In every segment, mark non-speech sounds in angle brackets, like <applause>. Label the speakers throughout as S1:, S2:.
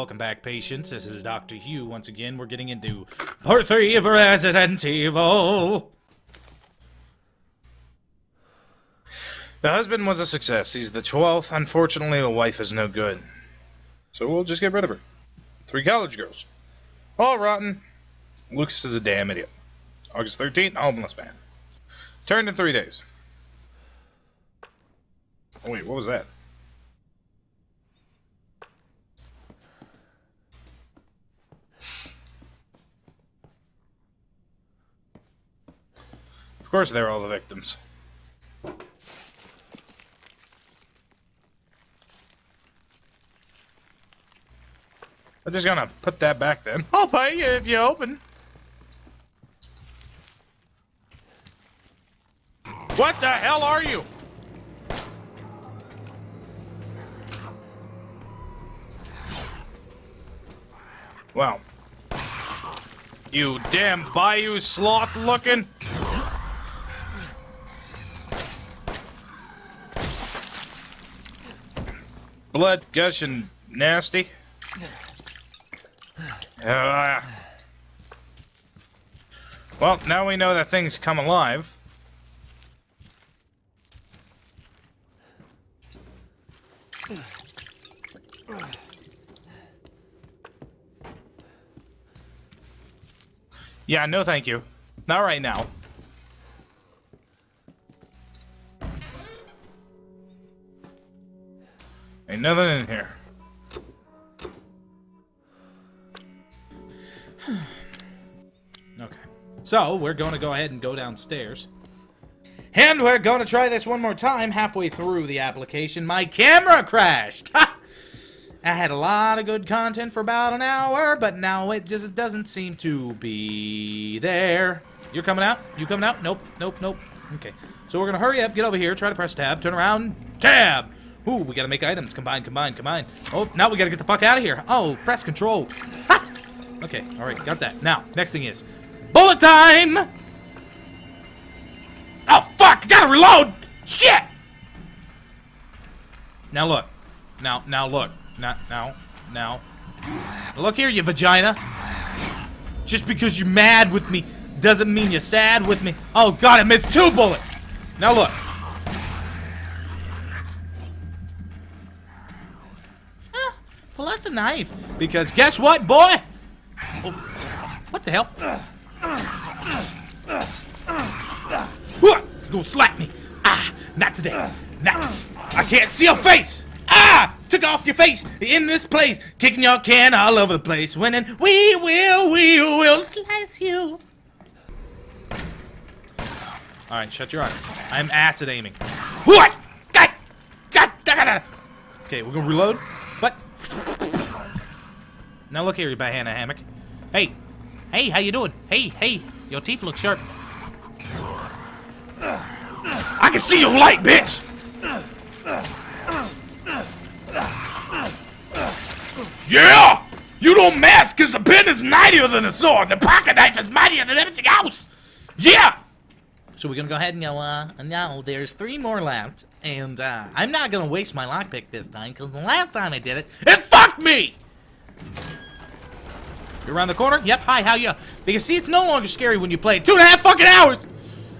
S1: welcome back, patients. This is Dr. Hue once again. We're getting into part three of Resident Evil.
S2: The husband was a success. He's the 12th. Unfortunately, the wife is no good. So we'll just get rid of her. Three college girls. All rotten. Lucas is a damn idiot. August 13th, homeless man. Turned in three days. Oh, wait, what was that? Of course, they're all the victims. I'm just gonna put that back then. I'll pay you if you open. What the hell are you? Wow. You damn bayou sloth looking. Blood gushing nasty. Uh, well, now we know that things come alive. Yeah, no thank you. Not right now. Ain't nothing in here. <sighs>
S1: Okay. So, we're going to go ahead and go downstairs. And we're going to try this one more time. Halfway through the application, my camera crashed. I had a lot of good content for about an hour, but now it just doesn't seem to be there. You're coming out? You coming out? Nope, nope, nope. Okay. So we're going to hurry up, get over here, try to press tab, turn around, tab! Ooh, we got to make items. Combine, combine, combine. Oh, now we got to get the fuck out of here. Oh, press control. Ha! Okay, alright, got that. Now, next thing is bullet time! Oh, fuck! Gotta reload! Shit! Now look. Now, now look. Now, now, now. Look here, you vagina. Just because you're mad with me doesn't mean you're sad with me. Oh, God, I missed two bullets! Now look. The knife. Because guess what, boy? Oh, what the hell? He's gonna slap me. Ah, not today. Not. I can't see your face. Ah, took off your face in this place, kicking your can all over the place. Winning, we will, we will slice you. All right, shut your eyes. I'm acid aiming. What? God, God, God, God. Okay, we're gonna reload. But now look here, you banana hammock. Hey, hey, how you doing? Hey, hey, your teeth look sharp. I can see your light, bitch! Yeah! You don't mask because the pen is mightier than the sword. The pocket knife is mightier than everything else. Yeah! So we're gonna go ahead and go, uh, now there's three more left. And, uh, I'm not gonna waste my lockpick this time because the last time I did it, it fucked me! You're around the corner? Yep, hi, how you? Because see, it's no longer scary when you play two and a half fucking hours!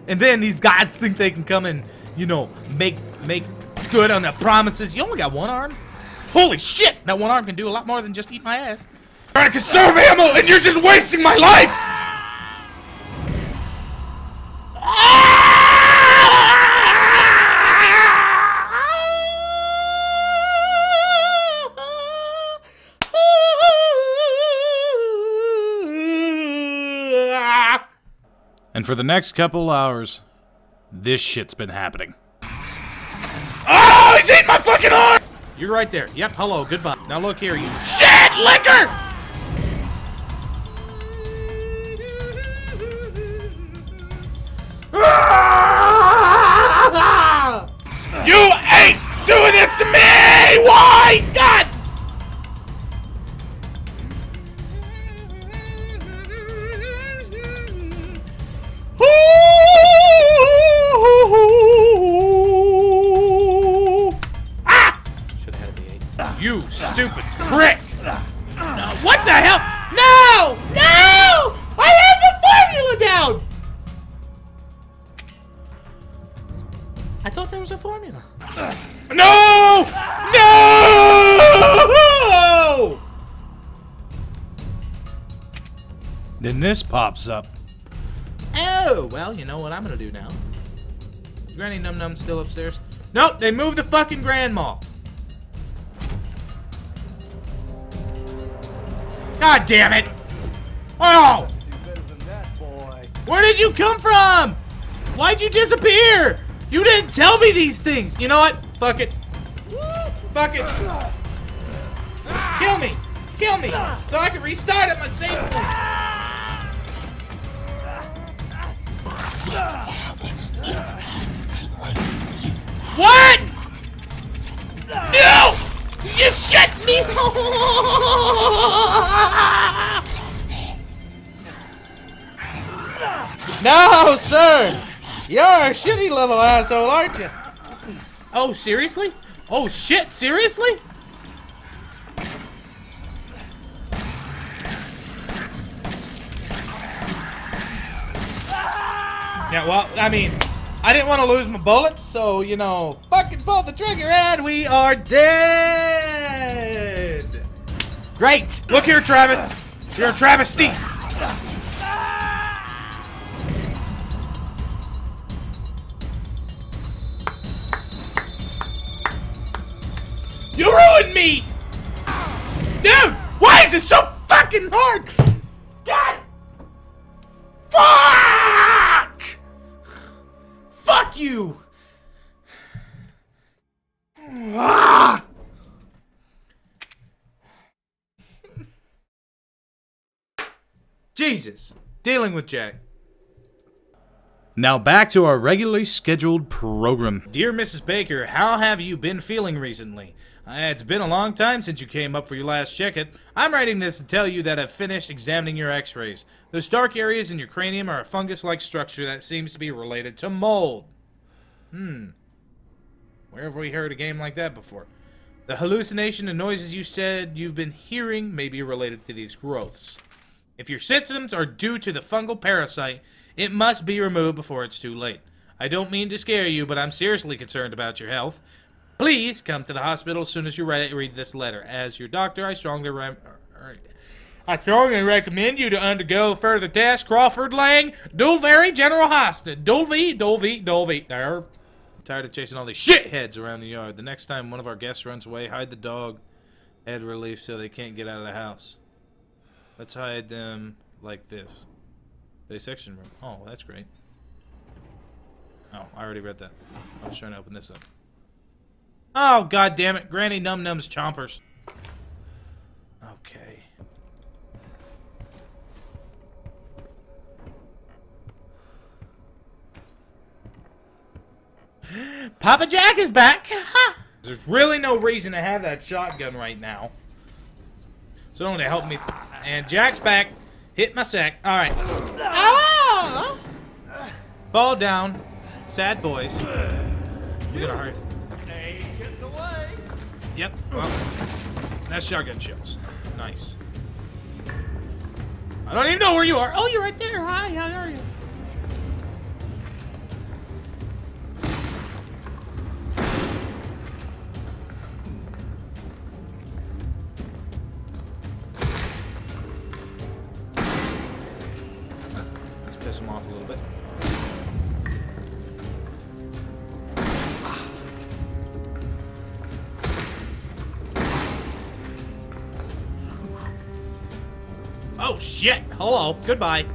S1: And then these guys think they can come and, you know, make make good on their promises. You only got one arm? Holy shit! That one arm can do a lot more than just eat my ass. I can serve ammo and you're just wasting my life! And for the next couple hours, this shit's been happening. Oh, he's eating my fucking arm! You're right there. Yep, hello, goodbye. Now look here, you shit liquor! You ain't doing this to me! Why? God! I thought there was a formula. No! No! Then this pops up. Oh, well, you know what I'm gonna do now. Granny Num Num still upstairs? Nope, they moved the fucking grandma. God damn it! Oh! Where did you come from? Why'd you disappear? You didn't tell me these things. You know what? Fuck it. Fuck it. Kill me. Kill me. So I can restart at my save point. What? No! You shut me! <laughs> no, sir! You're a shitty little asshole, aren't you? Oh, seriously? Oh, shit, seriously? Yeah, well, I mean, I didn't want to lose my bullets, so, you know, fucking pull the trigger and we are dead! Great! Look here, Travis! You're a travesty! Why is so fucking hard? God! Fuck! Fuck you! Ah! Jesus. Dealing with Jack. Now back to our regularly scheduled program. Dear Mrs. Baker, how have you been feeling recently? Uh, it's been a long time since you came up for your last checkup. I'm writing this to tell you that I've finished examining your x-rays. Those dark areas in your cranium are a fungus-like structure that seems to be related to mold. Hmm. Where have we heard a game like that before? The hallucination and noises you said you've been hearing may be related to these growths. If your symptoms are due to the fungal parasite, it must be removed before it's too late. I don't mean to scare you, but I'm seriously concerned about your health. Please come to the hospital as soon as you read this letter. As your doctor, I strongly I strongly recommend you to undergo further tests. Crawford Lang, Dulvary General Hospital. Dulvey, Dulvey, Dulvey. Nerve. I'm tired of chasing all these shitheads around the yard. The next time one of our guests runs away, hide the dog head relief so they can't get out of the house. Let's hide them like this. Dissection room. Oh, that's great. Oh, I already read that. I was trying to open this up. Oh, god damn it. Granny Num Num's chompers. Okay. <gasps> Papa Jack is back! Ha! There's really no reason to have that shotgun right now. So only help me. And Jack's back. Hit my sack. Alright. Fall down. Sad boys. You're gonna hurt. Yep. Well, that's shotgun shells. Nice. I don't even know where you are. Oh, you're right there. Hi, how are you? Let's piss him off a little bit. Shit! Hello. Goodbye.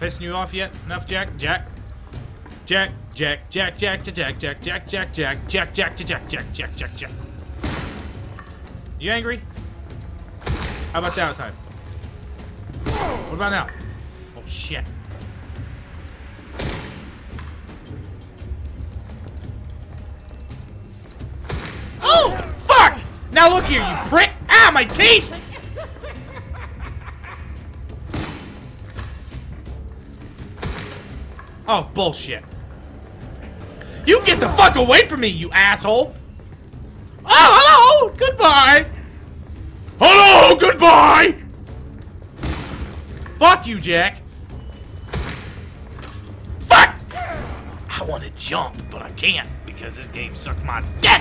S1: Pissing you off yet? Enough, Jack? Jack? Jack, Jack, Jack, Jack, Jack, Jack, Jack, Jack, Jack, Jack, Jack, Jack, Jack, Jack, Jack, Jack, Jack. You angry? How about that time? What about now? Oh shit. Now look here, you prick! Ah, my teeth! Oh, bullshit. You get the fuck away from me, you asshole! Oh, hello! Goodbye! Hello! Goodbye! Fuck you, Jack! Fuck! I want to jump, but I can't because this game sucked my dick!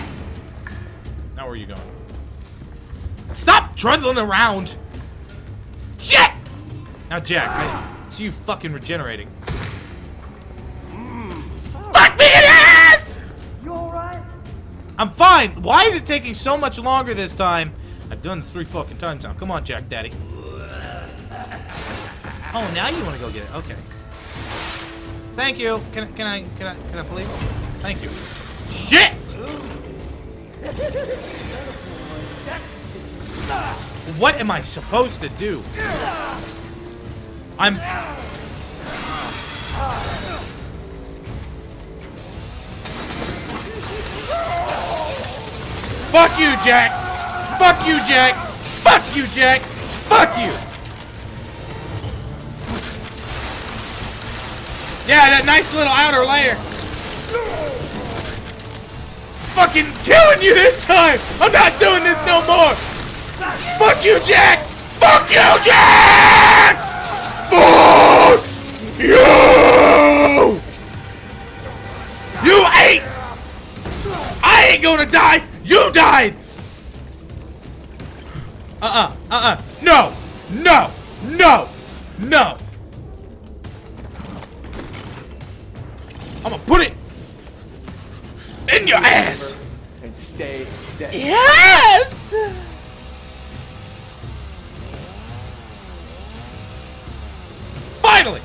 S1: Now where are you going? Stop trundling around! Jack! Now, Jack, I see you fucking regenerating. Fuck me in the ass!
S3: You alright?
S1: I'm fine. Why is it taking so much longer this time? I've done it three fucking times now. Come on, Jack Daddy. Oh, now you want to go get it? Okay. Thank you. Can can I, can I, can I please? Thank you. Shit! <laughs> What am I supposed to do? I'm... Fuck you, Jack! Fuck you, Jack! Fuck you, Jack! Fuck you! Yeah, that nice little outer layer. Fucking killing you this time! I'm not doing this no more! Fuck you, Jack! Fuck you, Jack! Fuck you! You ain't! I ain't gonna die! You died! Uh-uh, uh-uh. No! No! No! No! I'm gonna put it in your ass!
S3: And stay dead.
S1: Yes! Finally!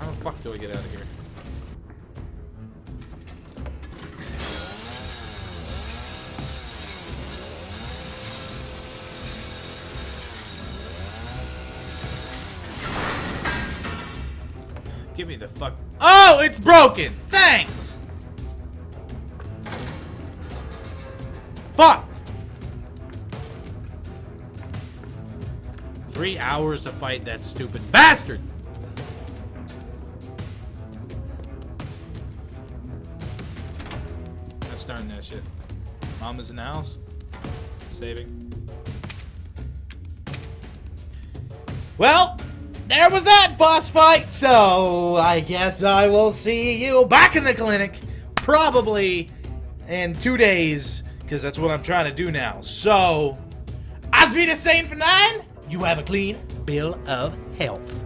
S1: How the fuck do I get out of here? Give me the fuck. Oh, it's broken! Thanks! Fuck! Three hours to fight that stupid bastard! Not starting that shit. Mama's in the house. Saving. Well, there was that boss fight, so I guess I will see you back in the clinic probably in two days, because that's what I'm trying to do now. So, as we saying for nine, you have a clean bill of health.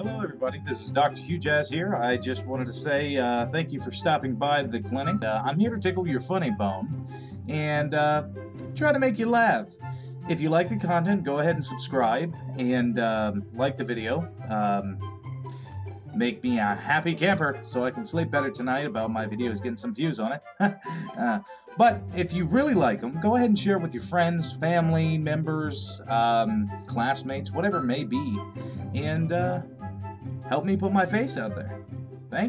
S4: Hello, everybody. This is Dr. Hue Jass here. I just wanted to say uh, thank you for stopping by the clinic. Uh, I'm here to tickle your funny bone and uh, try to make you laugh. If you like the content, go ahead and subscribe and um, like the video. Um, make me a happy camper so I can sleep better tonight about my videos getting some views on it. <laughs> uh, but if you really like them, go ahead and share it with your friends, family, members, um, classmates, whatever it may be. And uh, help me put my face out there. Thank